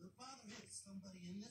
The Father had somebody in this